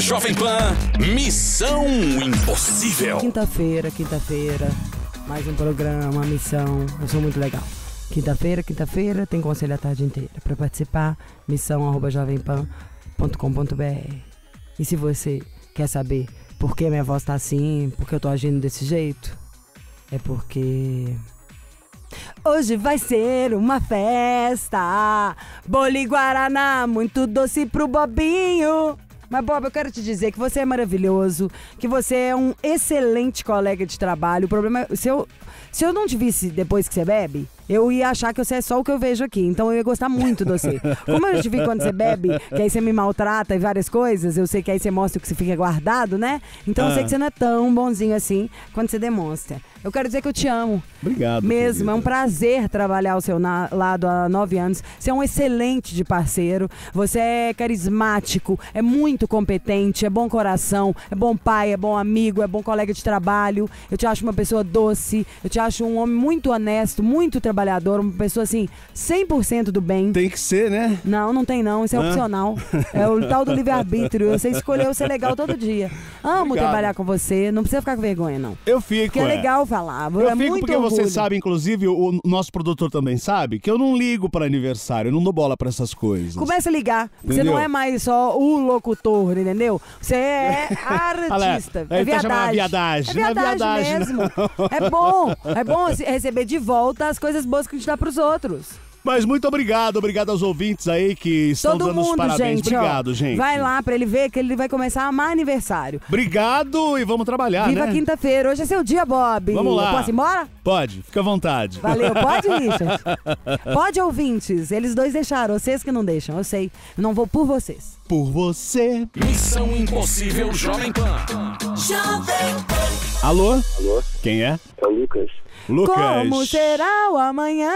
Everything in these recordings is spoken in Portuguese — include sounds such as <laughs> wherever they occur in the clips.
Jovem Pan, Missão Impossível. Quinta-feira, quinta-feira, mais um programa, missão. Eu sou muito legal. Quinta-feira, quinta-feira, tem conselho a tarde inteira. Para participar, missão arroba jovempan.com.br. E se você quer saber por que minha voz tá assim, por que eu tô agindo desse jeito, é porque. Hoje vai ser uma festa. Bolo Guaraná, muito doce pro Bobinho. Mas, Bob, eu quero te dizer que você é maravilhoso, que você é um excelente colega de trabalho. O problema é. Se eu, se eu não te visse depois que você bebe, eu ia achar que você é só o que eu vejo aqui. Então eu ia gostar muito de você. Como eu te vi quando você bebe, que aí você me maltrata e várias coisas, eu sei que aí você mostra que você fica guardado, né? Então eu sei que você não é tão bonzinho assim quando você demonstra. Eu quero dizer que eu te amo. Obrigado. Mesmo, querida. é um prazer trabalhar ao seu lado há nove anos. Você é um excelente de parceiro, você é carismático, é muito competente, é bom coração, é bom pai, é bom amigo, é bom colega de trabalho. Eu te acho uma pessoa doce, eu te acho um homem muito honesto, muito trabalhador, uma pessoa assim, 100% do bem. Tem que ser, né? Não, não tem não, isso é Hã? opcional. É o tal do livre-arbítrio. Você escolheu ser legal todo dia. Amo Obrigado. trabalhar com você, não precisa ficar com vergonha, não. Eu fico. Porque é legal falar. Eu é fico muito porque você sabe, inclusive, o nosso produtor também sabe, que eu não ligo para aniversário, eu não dou bola para essas coisas. Começa a ligar. Você Entendeu? não é mais só o locutor, entendeu? Você é <laughs> artista. É tá chamando viadagem. viadagem. É Não é viadagem viadagem, mesmo. É bom. É bom receber de volta as coisas boas que a gente dá pros outros. Mas muito obrigado, obrigado aos ouvintes aí que estão Todo dando os mundo, parabéns. gente. ó, obrigado, gente. Vai lá pra ele ver que ele vai começar a amar aniversário. Obrigado e vamos trabalhar, Viva né? quinta-feira. Hoje é seu dia, Bob. Vamos lá. Eu posso ir embora? Pode, fica à vontade. Valeu, pode, Richard? <laughs> Pode, ouvintes. Eles dois deixaram, vocês que não deixam, eu sei. Eu não vou por vocês. Por você. Missão Impossível Jovem Pan. Alô? Alô? Quem é? É o Lucas. Lucas. Como será o amanhã?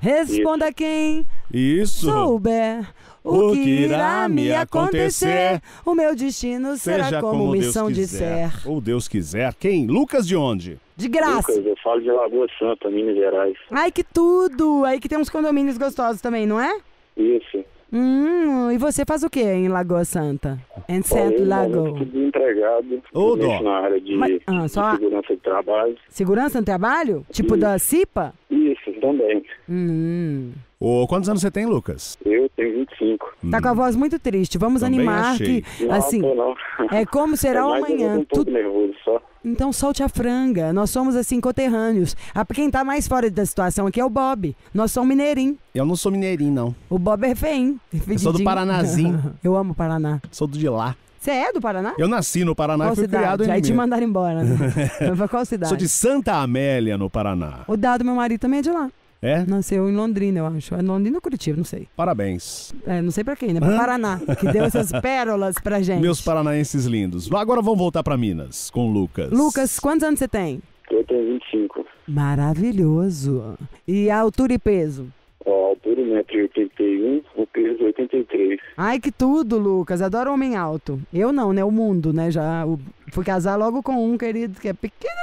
Responda quem Isso. souber. O que irá me acontecer? O meu destino será Seja como, Deus missão quiser. disser. Ou Deus quiser. Quem? Lucas de onde? De graça. Lucas, eu falo de Lagoa Santa, Minas Gerais. Ai, que tudo! Aí que tem uns condomínios gostosos também, não é? Isso. Hum, e você faz o que em Lagoa Santa? Em Santo eu Lago? tudo empregado. Ô, dó. na área de, Mas- ah, de só- segurança de trabalho. Segurança no trabalho? Tipo Isso. da CIPA? Isso, também. Hum. Ô, quantos anos você tem, Lucas? Eu tenho 25. Tá com a voz muito triste. Vamos Também animar achei. que, Não, assim, não. é como será <laughs> É o amanhã. um pouco Tu- nervoso só. Então solte a franga. Nós somos assim coterrâneos. Ah, Quem tá mais fora da situação aqui é o Bob. Nós somos mineirinho. Eu não sou mineirinho, não. O Bob é feio, Eu sou do Paranazinho. <laughs> Eu amo o Paraná. Sou do de lá. Você é do Paraná? Eu nasci no Paraná Qual e fui criado cidade? em Aí te mandaram embora. Né? <laughs> pra qual cidade? Sou de Santa Amélia, no Paraná. O dado meu marido também é de lá. É? Nasceu em Londrina, eu acho. É Londrina ou Curitiba, não sei. Parabéns. É, não sei pra quem, né? Pra? Paraná, que deu essas <laughs> pérolas pra gente. Meus paranaenses lindos. Agora vamos voltar pra Minas, com o Lucas. Lucas, quantos anos você tem? Eu tenho 25. Maravilhoso. E a altura e peso? Ó, a altura 1,81m, 1983. Ai, que tudo, Lucas. Adoro homem alto. Eu não, né? O mundo, né? Já fui casar logo com um, querido, que é pequenininho.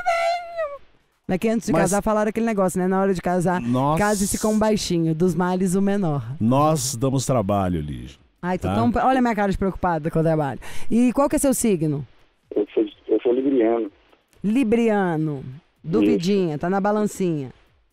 Né, que antes de Mas... casar falaram aquele negócio, né? Na hora de casar, Nós... case-se com um baixinho, dos males o menor. Nós damos trabalho, Lígia. Ai, tô tá? tão... Olha a minha cara de preocupada com o trabalho. E qual que é seu signo? Eu sou, eu sou libriano. Libriano. Duvidinha, Isso. tá na balancinha.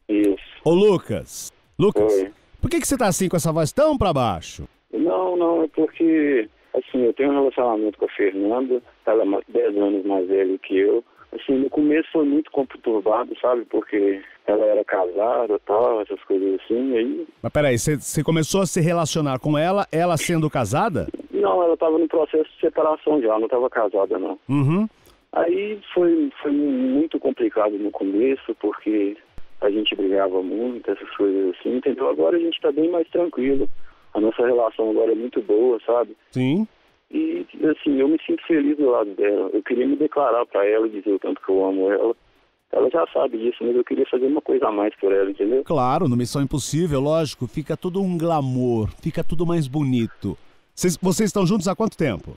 Isso. Ô, Lucas. Lucas, Oi. por que, que você tá assim com essa voz tão pra baixo? Não, não, é porque, assim, eu tenho um relacionamento com a Fernanda, ela é mais- 10 anos mais velha que eu. Assim, no começo foi muito conturbado, sabe? Porque ela era casada e tal, essas coisas assim, aí... Mas peraí, você, você começou a se relacionar com ela, ela sendo casada? Não, ela tava no processo de separação já, não tava casada, não. Uhum. Aí foi, foi muito complicado no começo, porque a gente brigava muito, essas coisas assim, entendeu? Agora a gente tá bem mais tranquilo. A nossa relação agora é muito boa, sabe? Sim. E, assim, eu me sinto feliz do lado dela. Eu queria me declarar pra ela e dizer o tanto que eu amo ela. Ela já sabe disso, mas eu queria fazer uma coisa a mais por ela, entendeu? Claro, no Missão Impossível, lógico, fica tudo um glamour, fica tudo mais bonito. Vocês, vocês estão juntos há quanto tempo?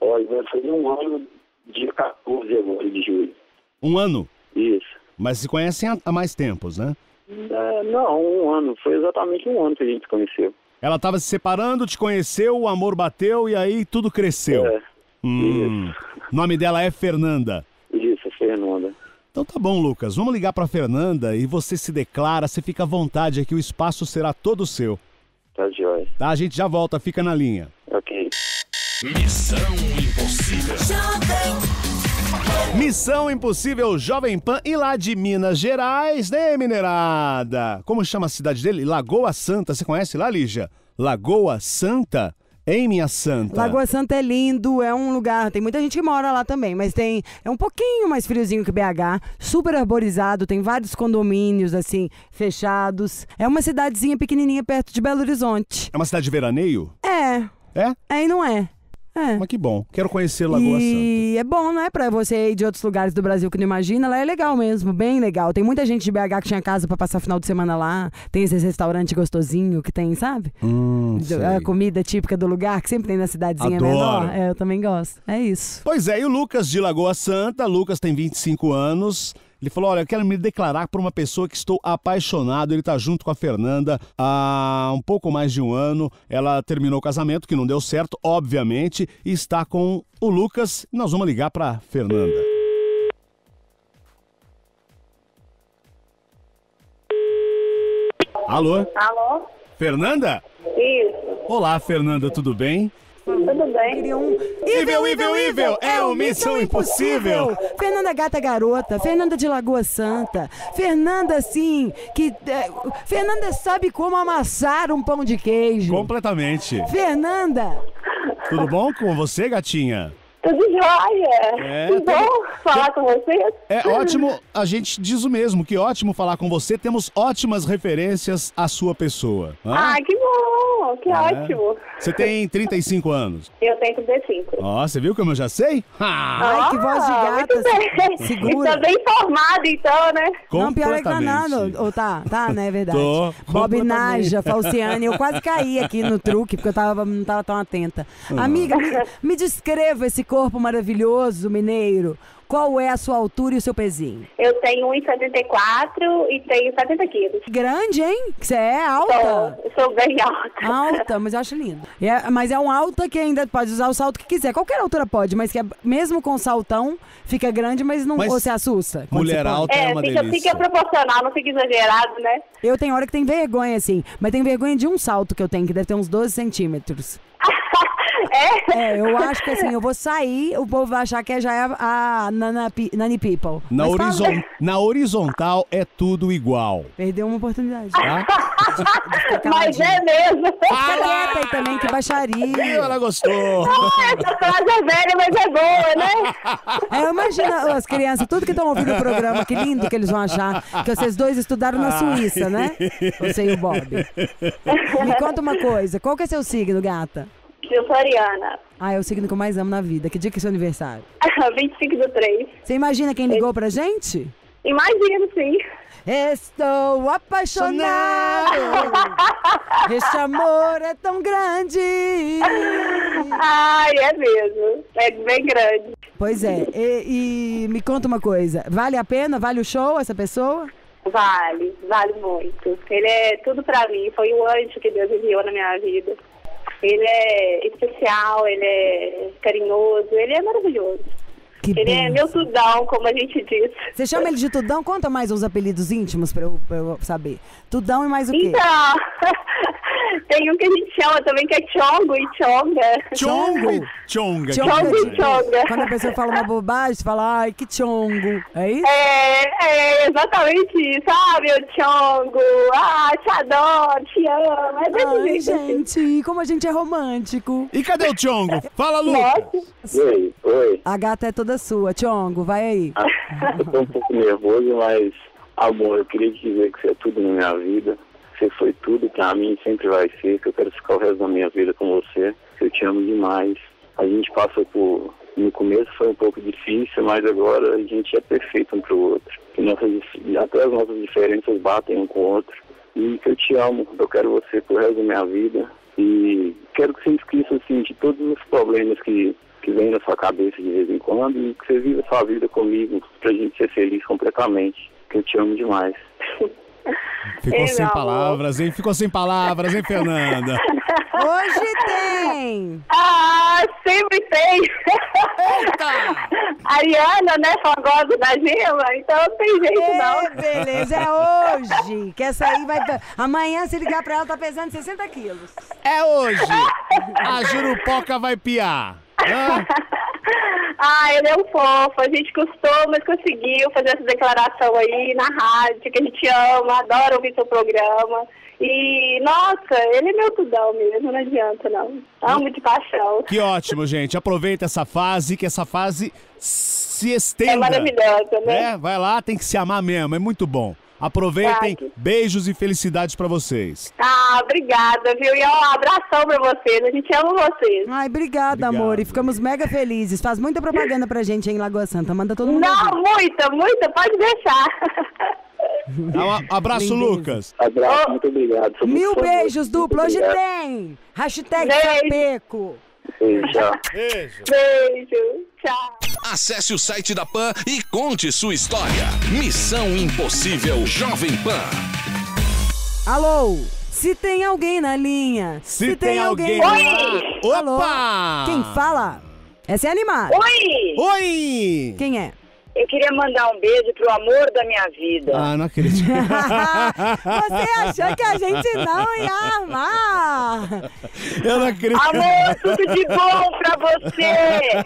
Olha, vai fazer um ano, dia 14 agora de julho. Um ano? Isso. Mas se conhecem há, há mais tempos, né? É, não, um ano. Foi exatamente um ano que a gente se conheceu. Ela tava se separando, te conheceu, o amor bateu e aí tudo cresceu. É, Hum. Nome dela é Fernanda. Isso, Fernanda. Então tá bom, Lucas. Vamos ligar pra Fernanda e você se declara, você fica à vontade aqui, o espaço será todo seu. Tá jóia. Tá? A gente já volta, fica na linha. Ok. Missão Impossível. Missão Impossível Jovem Pan e lá de Minas Gerais, né, minerada? Como chama a cidade dele? Lagoa Santa. Você conhece lá, Lígia? Lagoa Santa? Hein, minha santa? Lagoa Santa é lindo, é um lugar, tem muita gente que mora lá também, mas tem é um pouquinho mais friozinho que BH, super arborizado, tem vários condomínios assim fechados. É uma cidadezinha pequenininha perto de Belo Horizonte. É uma cidade de veraneio? É, É? é e não é. É. Mas que bom. Quero conhecer Lagoa Santa. e é bom, né? Pra você ir de outros lugares do Brasil que não imagina, lá é legal mesmo, bem legal. Tem muita gente de BH que tinha casa pra passar final de semana lá. Tem esse restaurante gostosinho que tem, sabe? Hum, sei. A comida típica do lugar que sempre tem na cidadezinha Adoro. menor. É, eu também gosto. É isso. Pois é, e o Lucas de Lagoa Santa, Lucas tem 25 anos. Ele falou: Olha, eu quero me declarar por uma pessoa que estou apaixonado. Ele tá junto com a Fernanda há um pouco mais de um ano. Ela terminou o casamento, que não deu certo, obviamente, e está com o Lucas. Nós vamos ligar pra Fernanda. Alô? Alô? Fernanda? Isso, Olá, Fernanda, tudo bem? Tudo bem? Queria um. Evil, evil, evil! É o Missão Impossível! Fernanda Gata Garota, Fernanda de Lagoa Santa, Fernanda assim, que. é, Fernanda sabe como amassar um pão de queijo. Completamente. Fernanda! Tudo bom com você, gatinha? Tudo jóia? É, tudo tudo- bom falar com vocês? É ótimo, a gente diz o mesmo, que ótimo falar com você. Temos ótimas referências à sua pessoa. hã? Ah, que bom, que É. ótimo. Você tem 35 anos. Eu tenho 35. Ó, você viu como eu já sei? Ha! Ai, que voz de Ah, gata. muito bem. Segura. Está bem informado, então, né? Não, pior é que tá nada. Ou tá, tá, né? É <laughs> verdade. Tô, Bob. Naja, Falciane, eu quase caí aqui no truque, porque eu tava, não tava tão atenta. Ah. Amiga, me, me descreva esse corpo maravilhoso, mineiro. Qual é a sua altura e o seu pezinho? Eu tenho 1,74 e tenho 70 quilos. Grande, hein? Você é Sou, alta? eu sou bem alta. Alta, mas eu acho lindo. É- mas é um alta que ainda pode usar o salto que quiser. Qualquer altura pode, mas que é- mesmo com saltão, fica grande, mas não Mas se assusta. mulher você alta- é É, uma fica, delícia. fica proporcional, não fica exagerado, né? Eu tenho hora que tem vergonha, assim. Mas tem vergonha de um salto que eu tenho, que deve ter uns 12 centímetros. É? É, eu acho que assim, eu vou sair, o povo vai achar que já é a Nana, Nani People. Na, Mas fala- horizon- na horizontal é tudo igual. Perdeu uma oportunidade. Tá? Mas é mesmo. Fica quieta aí também, que baixaria. Ela gostou. Essa frase é velha, mas é boa, né? É, eu imagino as crianças, tudo que estão ouvindo o programa, que lindo que eles vão achar. Que vocês dois estudaram na Suíça, né? Você e o Bob. Me conta uma coisa, qual que é seu signo, gata? Eu sou Ariana. Ah, é o signo que eu mais amo na vida. Que dia que é seu aniversário? <laughs> 25 do 3. Você imagina quem ligou pra gente? Imagino, sim. Estou apaixonado. <laughs> Este amor é tão grande. Ai, é mesmo. É bem grande. Pois é. E, e me conta uma coisa. Vale a pena? Vale o show essa pessoa? Vale, vale muito. Ele é tudo pra mim. Foi o anjo que Deus enviou na minha vida. Ele é especial, ele é carinhoso, ele é maravilhoso. Que Ele é benção. meu tudão, como a gente diz. Você chama ele de Tudão? Conta mais uns apelidos íntimos pra eu, pra eu saber. Tudão e mais o quê? Então, <laughs> tem um que a gente chama também que é Chongo e Chonga. Chongo chonga. Chongo e Chonga. Quando a pessoa fala uma bobagem, você fala, ai, que chongo. É isso? É, é exatamente isso, sabe? O Chongo. Ah, te adoro, te amo. É desse Ai, jeito, assim. gente, como a gente é romântico. E cadê o chongo? Fala, Lucas. Nossa. E aí? Oi? A gata é toda sua. Chongo, vai aí. <laughs> Eu tô um pouco nervoso, mas, amor, eu queria te dizer que você é tudo na minha vida. Você foi tudo pra mim, sempre vai ser, que eu quero ficar o resto da minha vida com você. Eu te amo demais. A gente passou por. No começo foi um pouco difícil, mas agora a gente é perfeito um pro outro. Que nossas, até as nossas diferenças batem um com o outro. E que eu te amo, eu quero você pro resto da minha vida. E quero que você esqueça assim, de todos os problemas que, que vêm na sua cabeça de vez em quando e que você viva a sua vida comigo pra gente ser feliz completamente. Que eu te amo demais. <laughs> Ficou Ei, sem meu amor. palavras, hein? Ficou sem palavras, hein, Fernanda? <laughs> Hoje tem! Ah, sempre tem. <laughs> Ariana, né, fogosa da gema, então não tem jeito É, não. beleza, é hoje. Que essa aí vai. Amanhã, se ligar pra ela, tá pesando 60 quilos. É hoje. A Jurupoca vai piar. Hã? <laughs> Ah, ele é um fofo. A gente custou, mas conseguiu fazer essa declaração aí na rádio, que a gente ama, adora ouvir seu programa. E, nossa, ele é meu tudão mesmo, não adianta não. Amo de paixão. Que ótimo, gente. Aproveita essa fase, que essa fase se estenda. É maravilhosa, né? É, vai lá, tem que se amar mesmo. É muito bom. Aproveitem. Tá. Beijos e felicidades pra vocês. Ah, obrigada, viu? E ó, um abração pra vocês. A gente ama vocês. Ai, obrigada, Obrigado. amor. E ficamos mega felizes. Faz muita propaganda pra gente aí em Lagoa Santa. Manda todo mundo. Não, ouvir. muita, muita, pode deixar. Um abraço, Lindeza. Lucas. Abraço, muito obrigado. Sou muito Mil de beijos, duplo. Muito Hoje tem. Hashtag Beijo. Sapeco. Beijo. Beijo. Beijo. Tchau. Acesse o site da PAN e conte sua história. Missão Impossível Jovem Pan. Alô? Se tem alguém na linha. Se, tem, alguém, Oi! lá. Alô? Opa! Quem fala? Essa é animada. Oi! Oi! Quem é? Eu queria mandar um beijo pro amor da minha vida. Ah, não acredito. <laughs> Você achou que a gente não ia amar? Eu não acredito. Amor, tudo de bom pra você!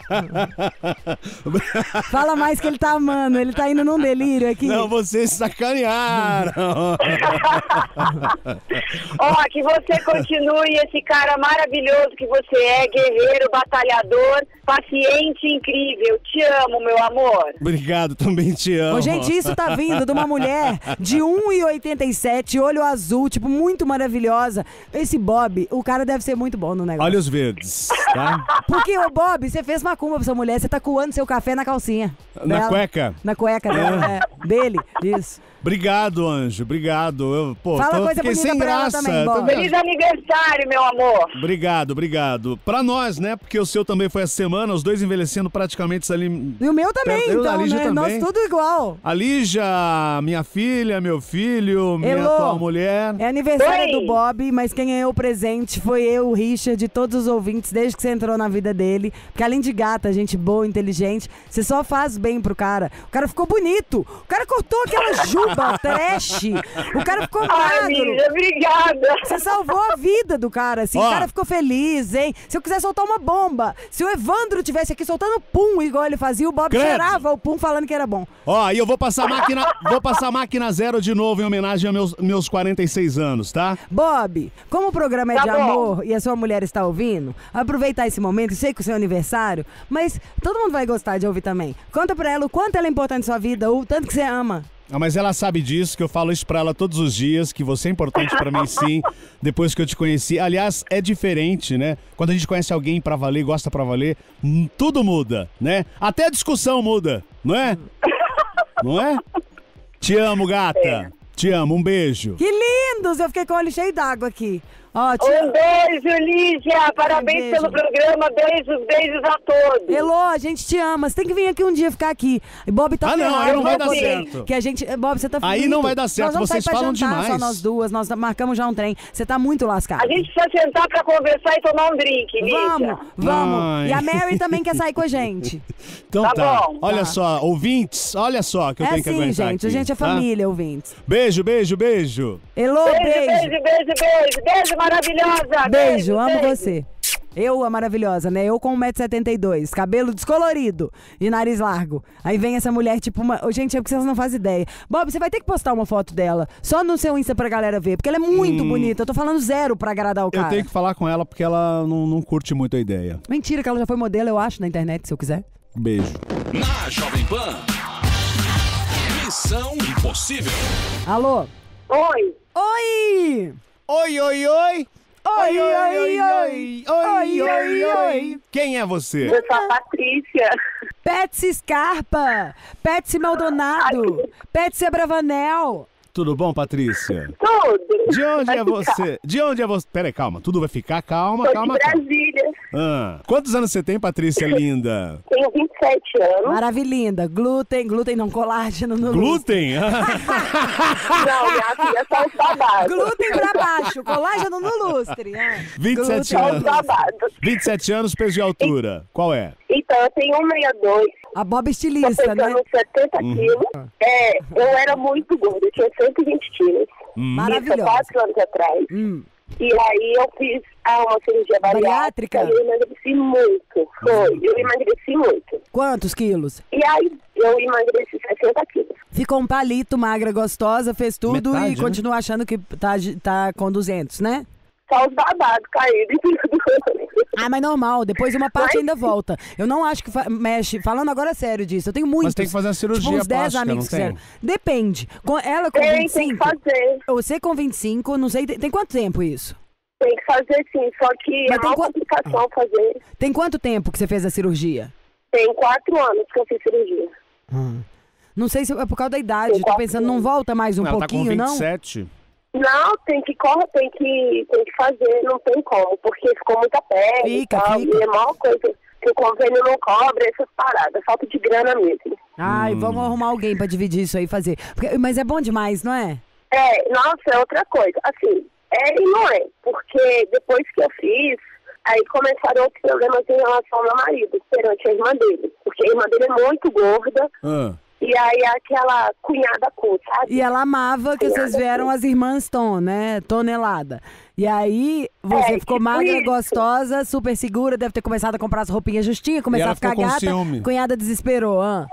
Fala mais que ele tá amando. Ele tá indo num delírio aqui. Não, vocês sacanearam. <laughs> Ó, que você continue esse cara maravilhoso que você é, guerreiro, batalhador, paciente, incrível. Te amo, meu amor. Obrigado, também te amo. Ô, gente, isso tá vindo de uma mulher de 1,87, olho azul, tipo, muito maravilhosa. Esse Bob, o cara deve ser muito bom no negócio. Olhos verdes, tá? Porque, ô Bob, você fez macumba pra sua mulher, você tá coando seu café na calcinha. Na dela. cueca? Na cueca dela, é. Dele, isso. Obrigado, anjo. Obrigado. Eu, pô, Fala tô, coisa fiquei sem pra ela graça. também? Feliz aniversário, meu amor. Obrigado, obrigado. Pra nós, né? Porque o seu também foi essa semana, os dois envelhecendo praticamente ali. E o meu também, Eu então, Lígia né? também. Nós tudo igual. A Lígia, minha filha, meu filho, minha Elô, atual mulher. É aniversário Oi. do Bob, mas quem ganhou o presente foi eu, o Richard, de todos os ouvintes, desde que você entrou na vida dele. Porque além de gata, gente boa, inteligente, você só faz bem pro cara. O cara ficou bonito. O cara cortou aquela juba <laughs> trash. O cara ficou Ai, magro. amiga, obrigada. Você salvou a vida do cara, assim. Ó. O cara ficou feliz, hein? Se eu quiser soltar uma bomba, se o Evandro tivesse aqui soltando pum, igual ele fazia, o Bob Credo. cheirava o pum falando que era bom. Ó, e eu vou passar máquina, vou passar máquina zero de novo em homenagem aos meus, meus 46 anos, tá? Bob, como o programa é Tá de bom. amor e a sua mulher está ouvindo, aproveitar esse momento, sei que o seu aniversário, mas todo mundo vai gostar de ouvir também. Conta pra ela o quanto ela é importante na sua vida, o tanto que você ama. Ah, mas ela sabe disso, que eu falo isso pra ela todos os dias, que você é importante pra mim sim, <laughs> depois que eu te conheci. Aliás, é diferente, né? Quando a gente conhece alguém pra valer, gosta pra valer, hum, tudo muda, né? Até a discussão muda, não é? Não é? Te amo, gata. Te amo, um beijo. Que lindos! Eu fiquei com o olho cheio d'água aqui. Ó, Um beijo, Lígia. Parabéns beijo. pelo programa. Beijos, beijos a todos. Elô, a gente te ama. Você tem que vir aqui um dia ficar aqui. E Bob tá Ah, não, aí não vai dar certo. Que a gente... Bob, você tá Aí frito. não vai dar certo, Nós vamos vocês falam jantar, demais. Só nós duas, nós marcamos já um trem. Você tá muito lascado. A gente precisa sentar pra conversar e tomar um drink, Lígia. Vamos, vamos. Ai. E a Mary também quer sair com a gente. <laughs> Então Tá tá. bom. Olha Tá. só, ouvintes, olha só que eu é tenho que assim, aguentar gente. aqui, A gente é tá? família, ouvintes. Beijo, beijo, beijo. Elô, Beijo, beijo. beijo, beijo, beijo. Beijo, maravilhosa. Beijo, amo beijo. você. Eu, a maravilhosa, né? Eu com 1,72m, cabelo descolorido e nariz largo. Aí vem essa mulher, tipo, uma. Gente, é porque vocês não fazem ideia. Bob, você vai ter que postar uma foto dela, só no seu Insta pra galera ver, porque ela é muito bonita. Eu tô falando zero pra agradar o Hum. Eu cara. tenho que falar com ela porque ela não, não curte muito a ideia. Mentira, que ela já foi modelo, eu acho, na internet, se eu quiser. Beijo. Na Jovem Pan. Missão Impossível. Alô? Oi. Oi! Oi, oi, oi. Oi, oi, oi, oi. Oi, oi, oi. Quem é você? Eu sou a Patrícia. Petsy Scarpa, Petsy Maldonado, Petsy Abravanel. Tudo bom, Patrícia? Tudo. De onde Vai é ficar. você? De onde é você? Peraí, calma. Tudo vai ficar? Calma, Sou calma, de. Brasília. Ah, quantos anos você tem, Patrícia <laughs> linda? Tenho 27 anos. Maravilhinda. Glúten, glúten não, colágeno no Glúten? <laughs> Não, minha filha só os babados. Glúten pra baixo, colágeno no lustre. É. 27 Só os anos. babados. 27 anos, peso e altura. Qual é? Então, eu tenho 162. A Bob Tô estilista, né? pesando 70 Uhum. quilos. É, eu era muito gorda, eu tinha 120 quilos. Maravilhosa. 4 anos atrás. Hum. E aí eu fiz ah, uma cirurgia bariátrica. Bariátrica? E eu emagreci muito. Foi, eu emagreci muito. Quantos quilos? E aí eu emagreci 60 quilos. Ficou um palito, magra, gostosa, fez tudo Metade, e né? continua achando que tá, tá com 200, né? Só os babados caídos. Ah, mas normal, depois uma parte Mas- ainda volta. Eu não acho que fa- mexe, falando agora sério disso, eu tenho muitos. tem que fazer uma cirurgia tipo, uns 10 plástica, amigos não que tem? fizeram. Depende. Com ela com Tem, tem 25. que fazer. Você com 25, não sei, tem, tem quanto tempo isso? Tem que fazer sim, só que Mas é tem uma qua- complicação fazer. Tem quanto tempo que você fez a cirurgia? Tem quatro anos que eu fiz cirurgia. Não sei se é por causa da idade. Tem Tô pensando, não anos. volta mais um Ela tá com pouquinho, não? 27. Não, tem que correr, tem que, tem que fazer, não tem como, porque ficou muita pele Fica, e tal. fica. E é a maior coisa que o convênio não cobra essas paradas, falta de grana mesmo. Ai, vamos arrumar alguém pra dividir isso aí e fazer. Porque- mas é bom demais, não é? É, nossa, é outra coisa. Assim, é e não é, porque depois que eu fiz, aí começaram outros problemas em relação ao meu marido, perante a irmã dele. Porque a irmã dele é muito gorda, Ah, e aí aquela cunhada cu, sabe? E ela amava que vocês vieram as irmãs Tom, né? Tonelada. E aí, você É, ficou tipo magra, isso. gostosa, super segura, deve ter começado a comprar as roupinhas justinhas, começar ela a ficar ficou com gata. ciúme. Cunhada desesperou, ah.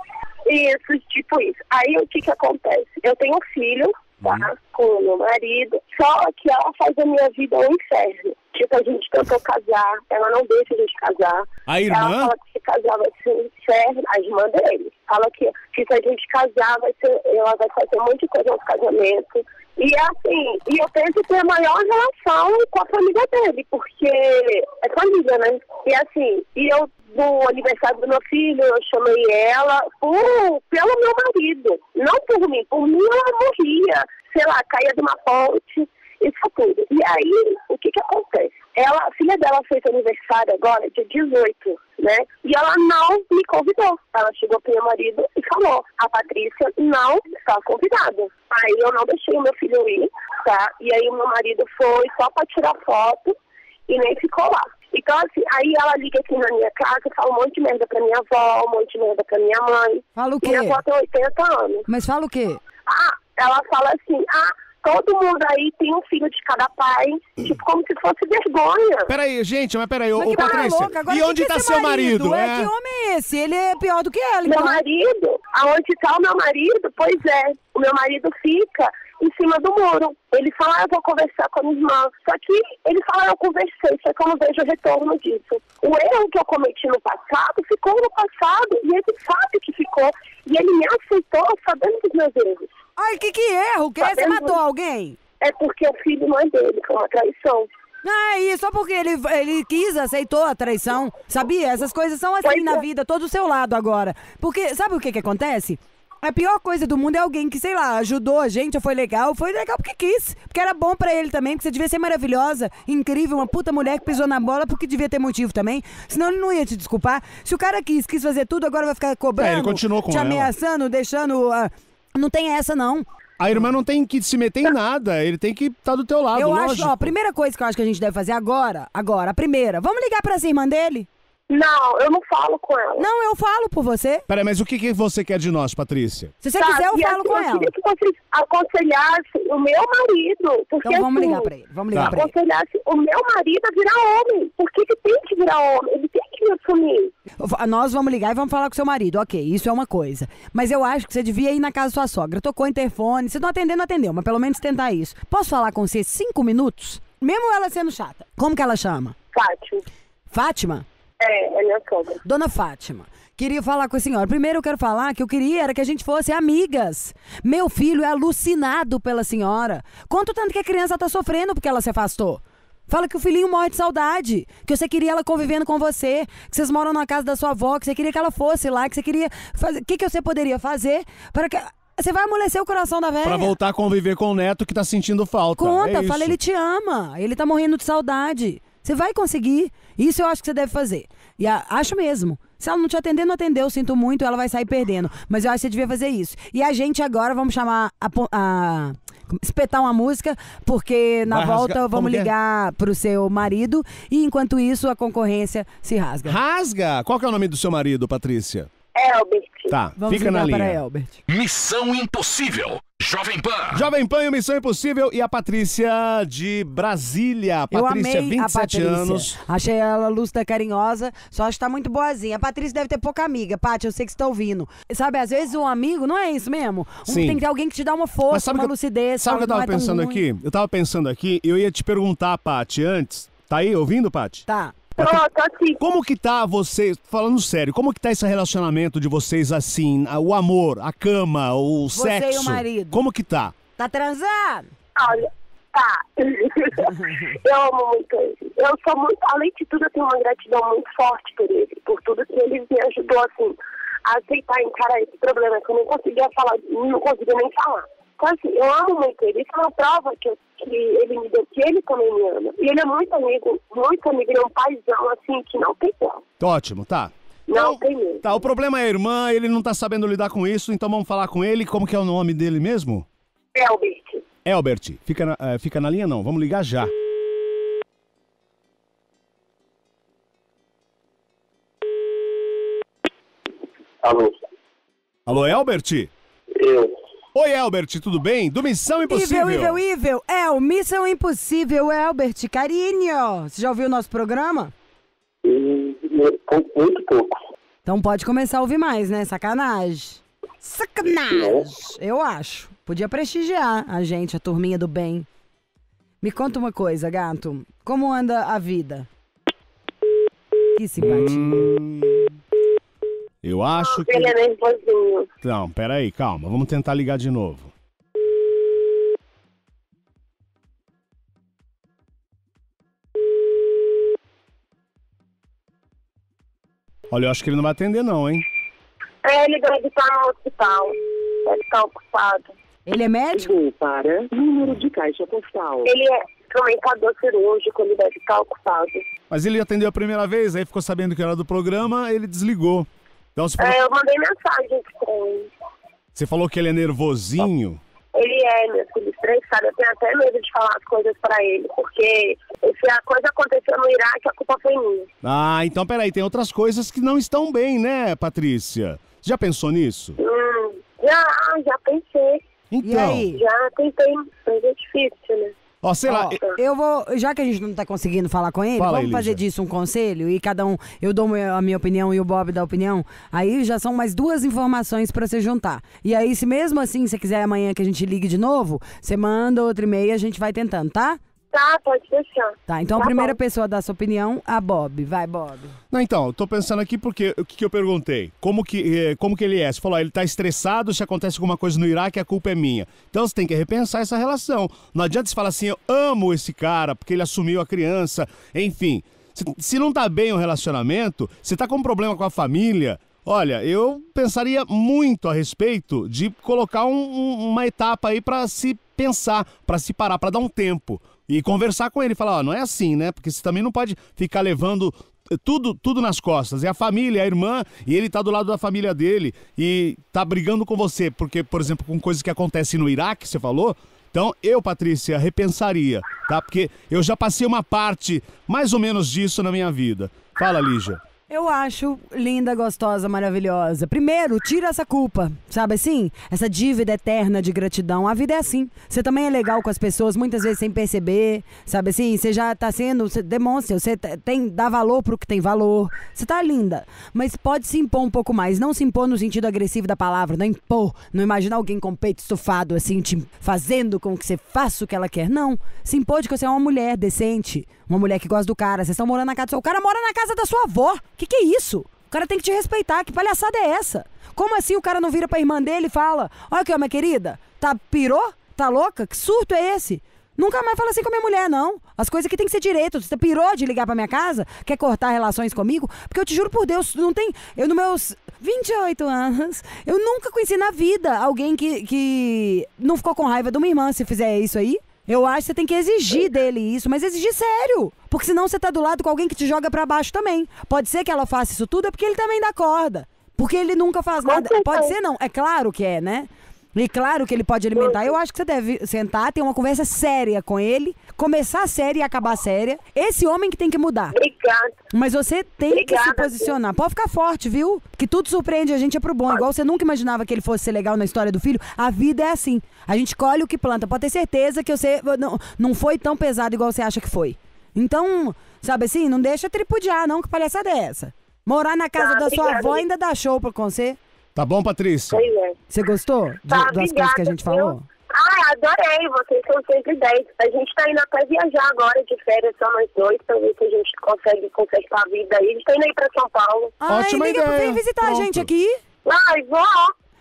Isso, tipo isso. Aí o que que acontece? Eu tenho um filho, tá? Com o meu marido, só que ela faz a minha vida um inferno. Tipo, a gente tentou casar, ela não deixa a gente casar. A irmã? Ela fala que se casar vai ser um inferno, a irmã dele. Fala que, que se a gente casar, vai ser, ela vai fazer um monte de coisa no casamento. E assim, e eu tento ter a maior relação com a família dele, porque é família, né? E assim, e eu, no aniversário do meu filho, eu chamei ela por, pelo meu marido. Não por mim, por mim ela morria, sei lá, caía de uma ponte, isso tudo. E aí, o que que acontece? Ela, a filha dela fez aniversário agora, dia 18, né? E ela não me convidou. Ela chegou pro meu marido e falou, a Patrícia não está convidada. Aí eu não deixei o meu filho ir, tá? E aí o meu marido foi só pra tirar foto e nem ficou lá. Então, assim, aí ela liga aqui na minha casa, fala um monte de merda pra minha avó, um monte de merda pra minha mãe. Fala o quê? Minha avó tem 80 anos. Mas fala o quê? Ah, ela fala assim, ah, todo mundo aí tem um filho de cada pai, tipo, como se fosse vergonha. Peraí, gente, mas peraí, ô, ô cara Patrícia. louca, agora e onde tá seu marido? É, que homem é esse? Ele é pior do que ela, Meu então. marido, aonde tá o meu marido? Pois é, o meu marido fica em cima do muro. Ele fala, ah, eu vou conversar com a minha irmã. Só que ele fala, eu conversei, só que eu não vejo retorno disso. O erro que eu cometi no passado ficou no passado e ele sabe que ficou. E ele me aceitou sabendo dos meus erros. Ai, que que erro? Que Tá você matou alguém? É porque o filho não é dele, foi uma traição. Ah, e só porque ele, ele quis, aceitou a traição. Sabia? Essas coisas são assim Pois na é. vida, todo do seu lado agora. Porque, sabe o que que acontece? A pior coisa do mundo é alguém que, sei lá, ajudou a gente, ou foi legal, foi legal porque quis. Porque era bom pra ele também, porque você devia ser maravilhosa, incrível, uma puta mulher que pisou na bola porque devia ter motivo também. Senão ele não ia te desculpar. Se o cara quis, quis fazer tudo, agora vai ficar cobrando, É, ele continuou com te ela. ameaçando, deixando... ah, não tem essa, não. A irmã não tem que se meter em nada, ele tem que estar do teu lado, eu lógico. acho, ó, a primeira coisa que eu acho que a gente deve fazer agora, agora, a primeira, vamos ligar pra essa irmã dele? Não, eu não falo com ela. Não, eu falo por você. Peraí, mas o que, que você quer de nós, Patrícia? Se você Tá, quiser, eu e falo assim, com eu ela. queria que vocês aconselhassem o meu marido. Porque, Então vamos assim, ligar pra ele. Vamos ligar Tá. pra ele. aconselhasse o meu marido a virar homem. Porque ele tem que virar homem, ele que. Nós vamos ligar e vamos falar com seu marido. Ok, isso é uma coisa. Mas eu acho que você devia ir na casa da sua sogra. Tocou o interfone. Se não atender, não atendeu. Mas pelo menos tentar isso. Posso falar com você cinco minutos? Mesmo ela sendo chata. Como que ela chama? Fátima. Fátima? É, é minha sogra. Dona Fátima, queria falar com a senhora. Primeiro eu quero falar que eu queria era que a gente fosse amigas. Meu filho é alucinado pela senhora. Quanto tanto que a criança tá sofrendo porque ela se afastou? Fala que o filhinho morre de saudade, que você queria ela convivendo com você, que vocês moram na casa da sua avó, que você queria que ela fosse lá, que você queria fazer. O que, que você poderia fazer para que Você vai amolecer o coração da velha. Pra voltar a conviver com o neto que tá sentindo falta. Conta, é fala, ele te ama, ele tá morrendo de saudade. Você vai conseguir. Isso eu acho que você deve fazer. E a- acho mesmo. Se ela não te atender, não atendeu, sinto muito, ela vai sair perdendo. Mas eu acho que você devia fazer isso. E a gente agora vamos chamar a. a- espetar uma música, porque na Vai volta rasgar- como vamos que é? ligar pro seu marido e enquanto isso a concorrência se rasga. Rasga! Qual que é o nome do seu marido, Patrícia? Elbert. Tá, Vamos fica na linha. para Elbert. Missão Impossível. Jovem Pan. Jovem Pan e Missão Impossível e a Patrícia de Brasília. Eu Patrícia, amei 27 a Patrícia. anos. Achei ela lúcida, carinhosa, só acho que tá muito boazinha. A Patrícia deve ter pouca amiga. Paty, eu sei que você tá ouvindo. Sabe, às vezes um amigo, não é isso mesmo? Um- Sim. tem que ter alguém que te dá uma Mas força, sabe uma que eu- lucidez. Sabe o que eu fala tava não é tão pensando ruim. aqui? Eu tava pensando aqui, eu ia te perguntar, Paty, antes. Tá aí ouvindo, Paty? Tá. Tô, tô aqui. Como que tá vocês, falando sério, como que tá esse relacionamento de vocês assim, o amor, a cama, o Você e o sexo? marido. Como que tá? Tá transando? Olha, tá. <laughs> eu amo muito ele. Eu sou muito, além de tudo, eu tenho uma gratidão muito forte por ele, por tudo que ele me ajudou, assim, a aceitar, encarar esse problema, que eu não conseguia falar, não conseguia nem falar. Então, assim, eu amo muito ele. Isso é uma prova que, eu- que ele me deu, que ele também me ama. E ele é muito amigo, muito amigo, ele é um paizão, assim, que não tem como. Ótimo, tá. Não tem mesmo. Tá, o problema é a irmã, ele não tá sabendo lidar com isso, então vamos falar com ele. Como que é o nome dele mesmo? Elbert. Elbert. Fica na, eh, fica na linha não, vamos ligar já. Alô, Alô, Elbert? eu. Oi, Elbert, tudo bem? Do Missão Impossível. Evil, evil, evil. É o Missão Impossível, Elbert. Carinho. Você já ouviu o nosso programa? Hum, Muito pouco. Então pode começar a ouvir mais, né? Sacanagem. Sacanagem. Eu acho. Podia prestigiar a gente, a turminha do bem. Me conta uma coisa, gato. Como anda a vida? Que simpatia. Hum, eu acho que... Ele é nervosinho. Não, peraí, calma, vamos tentar ligar de novo. Olha, eu acho que ele não vai atender não, hein? É, ele deve estar no hospital. Deve estar ocupado. Ele é médico? para número de caixa postal. Ele é comentador cirúrgico, ele deve estar ocupado. Mas ele atendeu a primeira vez, aí ficou sabendo que era do programa, ele desligou. Então você falou, É, eu mandei mensagem pra ele. você falou que ele é nervosinho. Ele é, meu filho, estressado. Eu tenho até medo de falar as coisas pra ele, porque se a coisa aconteceu no Iraque, a culpa foi minha. Ah, então peraí, tem outras coisas que não estão bem, né, Patrícia? Já pensou nisso? Hum, já, já pensei. Então? Já tentei, mas é difícil, né? Ó, sei lá, Ó, eu vou, já que a gente não tá conseguindo falar com ele, Fala aí, vamos fazer Lígia. disso um conselho e cada um, eu dou a minha opinião e o Bob dá a opinião. Aí já são mais duas informações pra você juntar. E aí, se mesmo assim você quiser amanhã que a gente ligue de novo, você manda outro e-mail e a gente vai tentando, tá? Tá, pode deixar. Tá, então a Tá primeira bom. pessoa a dar sua opinião, a Bob. Vai, Bob. Não, então, eu tô pensando aqui porque o que, que eu perguntei? Como que, eh, como que ele é? Você falou, ah, ele tá estressado, se acontece alguma coisa no Iraque, a culpa é minha. Então você tem que repensar essa relação. Não adianta você falar assim, eu amo esse cara, porque ele assumiu a criança, enfim. Se, se não tá bem o relacionamento, se tá com um problema com a família, olha, eu pensaria muito a respeito de colocar um- um- uma etapa aí pra se pensar, pra se parar, pra dar um tempo. E conversar com ele, falar, ó, não é assim, né? Porque você também não pode ficar levando eh, tudo, tudo nas costas. É a família, é a irmã, e ele tá do lado da família dele e tá brigando com você, porque, por exemplo, com coisas que acontecem no Iraque, você falou. Então, eu, Patrícia, repensaria, tá? Porque eu já passei uma parte mais ou menos disso na minha vida. Fala, Lígia. Eu acho linda, gostosa, maravilhosa. Primeiro, tira essa culpa, sabe assim? Essa dívida eterna de gratidão. A vida é assim. Você também é legal com as pessoas, muitas vezes sem perceber, sabe assim? Você já tá sendo, você demonstra, você tem, dá valor pro que tem valor. Você tá linda. Mas pode se impor um pouco mais. Não se impor no sentido agressivo da palavra, não impor. Não imaginar alguém com o peito estufado, assim, te fazendo com que você faça o que ela quer. Não. Se impor de que você é uma mulher decente, uma mulher que gosta do cara. Vocês estão morando na casa do seu. O cara mora na casa da sua avó. Que que é isso? O cara tem que te respeitar. Que palhaçada é essa? Como assim o cara não vira pra irmã dele e fala: Olha aqui, ó, minha querida, tá pirou? Tá louca? Que surto é esse? Nunca mais fala assim com a minha mulher, não. As coisas que tem que ser direito. Você pirou de ligar pra minha casa? Quer cortar relações comigo? Porque eu te juro por Deus, não tem. Eu, nos meus 28 anos, eu nunca conheci na vida alguém que, que não ficou com raiva de uma irmã se fizer isso aí. Eu acho que você tem que exigir dele isso, mas exigir sério. Porque senão você tá do lado com alguém que te joga pra baixo também. Pode ser que ela faça isso tudo, é porque ele também dá corda. Porque ele nunca faz nada. Pode ser não, é claro que é, né? E claro que ele pode alimentar. Eu acho que você deve sentar, ter uma conversa séria com ele, começar séria e acabar séria. Esse homem que tem que mudar. Obrigada. Mas você tem que se Obrigada, posicionar. Pode ficar forte, viu? Que tudo surpreende a gente é pro bom. Igual você nunca imaginava que ele fosse ser legal na história do filho. A vida é assim. A gente colhe o que planta. Pode ter certeza que você não, não foi tão pesado igual você acha que foi. Então, sabe assim, não deixa tripudiar, não, que palhaçada é essa? Morar na casa Tá, da sua obrigada, avó gente. ainda dá show pra você. Tá bom, Patrícia? Pois é. Você gostou de- Tá, das coisas que a obrigada, gente viu? Ah, adorei, vocês são sempre 10. A gente tá indo até viajar agora de férias, só nós dois, pra ver se a gente consegue consertar a vida aí. A gente tá indo aí pra São Paulo. Ai, Ótima liga, ideia. vem visitar a Pronto. gente aqui. Ai, vó,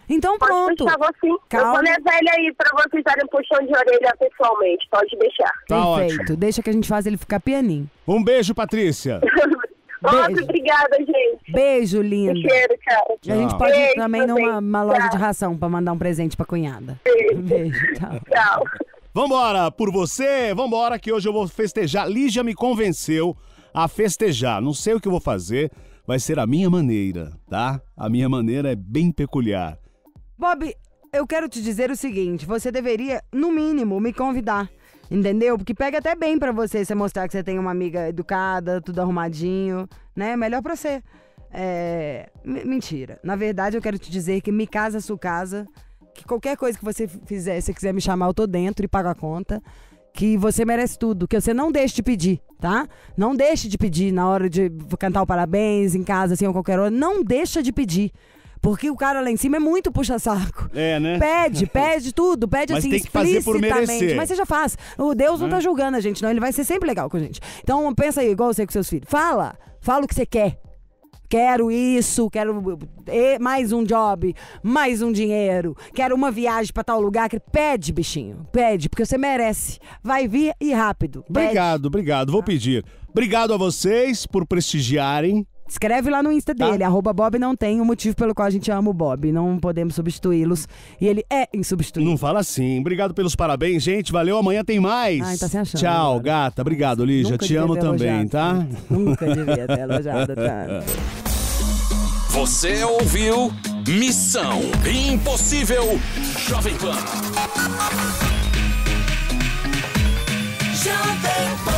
Então pode pronto. vou sim. Eu Calma. vou minha velha aí pra vocês darem um puxão de orelha pessoalmente, pode deixar. Tá Perfeito. ótimo. Deixa que a gente faz ele ficar pianinho. Um beijo, Patrícia. <laughs> Nossa, Beijo. obrigada, gente. Beijo, linda. cheiro, tchau. E a gente Tchau. pode ir Beijo, também numa uma loja Tchau. de ração pra mandar um presente pra cunhada. Beijo. Beijo, tchau. Tchau. Vambora, por você, vambora que hoje eu vou festejar. Lígia me convenceu a festejar. Não sei o que eu vou fazer, vai ser a minha maneira, tá? A minha maneira é bem peculiar. Bob, eu quero te dizer o seguinte: você deveria, no mínimo, me convidar. Entendeu? Porque pega até bem pra você você mostrar que você tem uma amiga educada, tudo arrumadinho, né? Melhor pra você. É. Mentira. Na verdade, eu quero te dizer que me casa, sua casa. Que qualquer coisa que você fizer, se quiser me chamar, eu tô dentro e pago a conta. Que você merece tudo, que você não deixe de pedir, tá? Não deixe de pedir na hora de cantar o parabéns em casa, assim, ou qualquer hora. Não deixa de pedir. Porque o cara lá em cima é muito puxa-saco. É, né? Pede, pede tudo, pede Mas assim tem que fazer por merecer. Mas você já faz. O Deus não tá julgando a gente, não. Ele vai ser sempre legal com a gente. Então pensa aí, igual você com seus filhos. Fala, fala o que você quer. Quero isso, quero mais um job, mais um dinheiro, quero uma viagem pra tal lugar. Pede, bichinho, pede, porque você merece. Vai vir e rápido. Pede. Obrigado, obrigado. Vou pedir. Obrigado a vocês por prestigiarem. Escreve lá no Insta Tá. dele, arroba Bob não tem o motivo pelo qual a gente ama o Bob. Não podemos substituí-los. E ele é insubstituível. Não fala assim. Obrigado pelos parabéns, gente. Valeu. Amanhã tem mais. Ai, tá se achando Tchau, agora. gata. Obrigado, Lígia. Nunca Te amo também, tá? Nunca devia ter elogiado <laughs> tanto. Você ouviu Missão Impossível Jovem Pan. Jovem Pan.